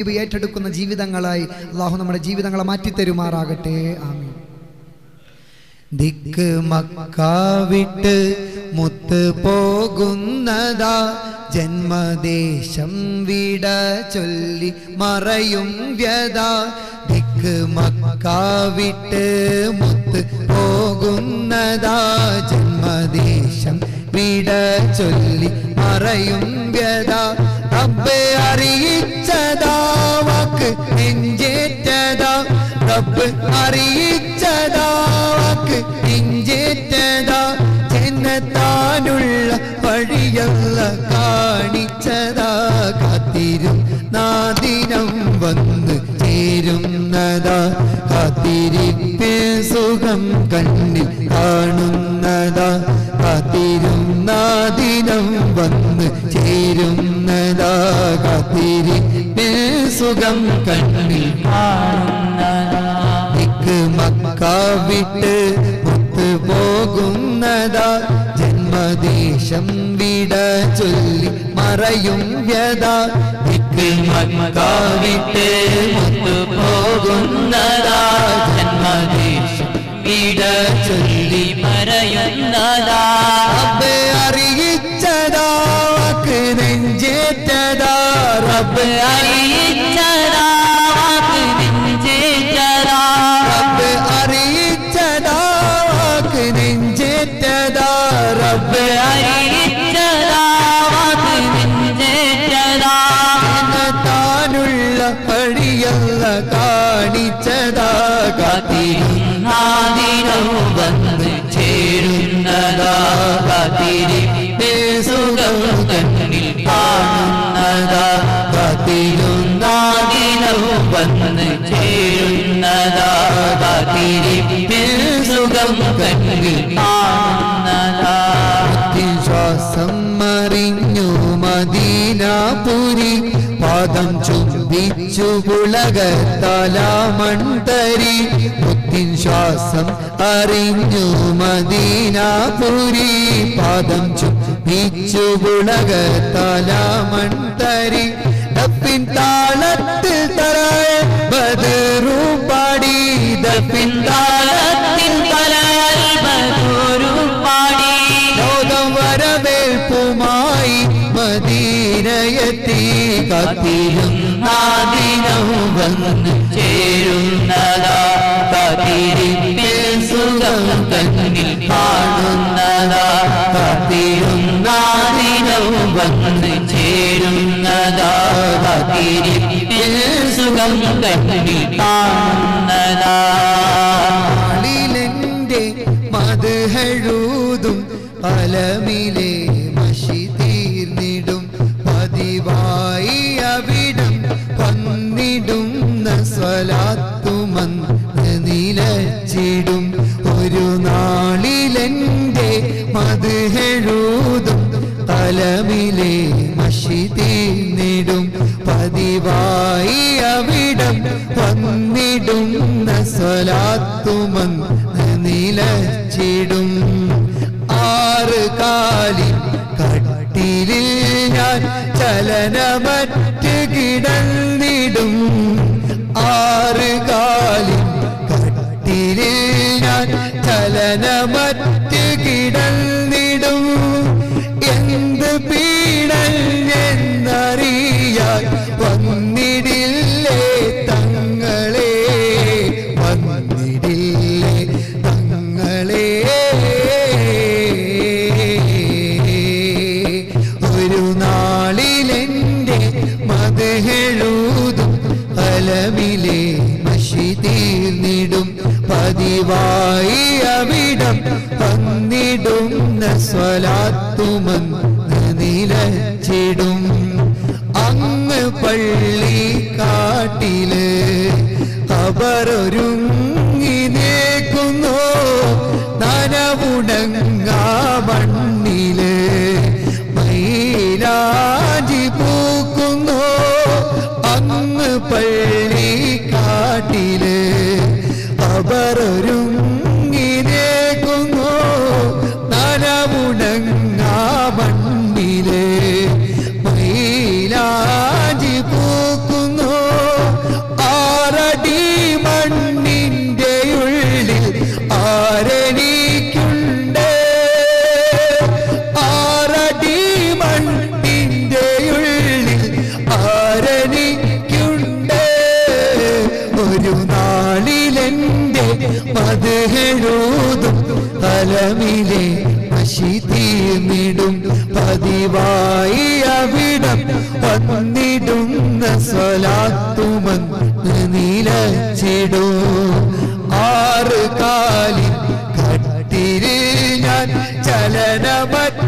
ഇവ ഏറ്റെടുക്കുന്ന ജീവിതങ്ങളായി അള്ളാഹു നമ്മുടെ ജീവിതങ്ങളെ മാറ്റിത്തരുമാറാകട്ടെ. ആമീൻ. ദിക്ക് മക്കാവിട്ട് മുത്ത് പോകുന്നതാ ജന്മദേശം വിട ചൊല്ലി മറയും വ്യത. ദിക്ക് മക്കാവിട്ട് മുത്ത് പോകുന്നതാ ജന്മദേശം വിട ചൊല്ലി മറയും വ്യത. റബ്ബ് അറിയിച്ചതാ വാക്ക് നെഞ്ചേറ്റതാ. റബ്ബ് അറിയിച്ചതാ വാക്ക് നെഞ്ചേറ്റതാ. ചെന്നെത്താനുള്ള വഴിയല്ല കാണിച്ചതാ. കാത്തിരും നാദിനം വന്ന് ചേരുന്നതാ. കാത്തിരിപ്പേ സുഖം കണ്ണിൽ കാണുന്നതാ. കാത്തിരും നാദിനം വന്ന് ചേരുന്നതാ കാത്തിരിപ്പിൽ സുഖം കണ്ണിൽ ദിക്ക് മക്ക വിട്ട് മുത്ത് പോകുന്നതാ. ജന്മദേശം വിട ചൊല്ലി മറയും വ്യത. ദിക്ക് മക്ക വിട്ട് മുത്ത് പോകുന്നതാ. ജന്മദേശം വിട ചൊല്ലി മറയുന്നതാ റബ്ബ് അറിയിച്ചതാ വാക്ക് നെഞ്ചേറ്റതാ. റബ്ബ് അറിയിച്ചതാ വാക്ക് നെഞ്ചേറ്റതാ. റബ്ബ് അറിയിച്ചതാ വാക്ക് നെഞ്ചേറ്റതാ. റബ്ബ് അറിയിച്ചതാ വാക്ക് നെഞ്ചേറ്റതാ. താനുള്ള പഴിയല്ല കാണിച്ചതാ. നാദിനം വന്ന് ചേരുന്നതാ കാത്തിരിപ്പേ സുഖം കണ്ണിൽ കാണുന്നതാ കാത്തിരുന്നാദിനം വന്ന് ചേരുന്നതാ കാത്തിരിപ്പേ സുഖം കണ്ണിൽ കാണുന്നതാ ശ്വാസം മറിഞ്ഞു മദീനാപുരി പാദം ചുംബിച്ചു പുളകത്തലാമണ്ടരി മുത്തിൻ ശ്വാസം അറിഞ്ഞു മദീനാപുരി. പാദം ചുംബിച്ചു പുളകത്തലാമണ്ടരി തപ്പിൻ താളത്തിൽ തറയ ബദറു പാടി ഡപ്പിൻ താളത്തിൻ തലയാൽ ബദൂരു പാടി ലോകം വരവേൽപ്പുമായി മദീനയെത്തി. കാത്തിരും നാദിനം വന്ന് ചേരുന്നതാ. കാത്തിരിപ്പേ സുഖം കണ്ണിൽ കാണുന്നതാ. കാത്തിരും നാദിനം വന്ന് ചേരുന്നതാ. കാത്തിരിപ്പേ സുഖം കണ്ണിൽ കാണുന്നതാ. മധുഹഴുതും പലമിലെ പതിവായി അവിടം വന്നിടുന്ന സ്വലാത്തുമന്ന് നിലച്ചിടും. ഒരു നാളിലെന്റെ മതുഹെഴുതും തലമിലെ മഷി തീർന്നിടും പതിവായി അവിടം വന്നിടുന്ന സ്വലാത്തുമന്ന് നിലച്ചിടും. ആറ് കാലിൽ കട്ടിലിൽ ഞാൻ ചലനമറ്റ് കിടന്നിടും. ആറുകാലി കട്ടിലിൽ ഞാൻ ചലനമറ്റ് കിടന്നിടും ഫലമിലെ മഷി തീർന്നിടും പതിവായി അവിടം വന്നിടുന്ന സ്വലാത്തുമന്ന് നിലച്ചിടും. അങ്ങ് പള്ളി കാട്ടിൽ കബറൊരുങ്ങി എഴുതും തലമിലെ തീർന്നിടും. പതിവായി അവിടം വന്നിടുന്ന സ്വലാത്തുമന്ന് നിലച്ചിടും. ആറ് കാലിൽ കട്ടിരി ഞാൻ ചലനമറ്റ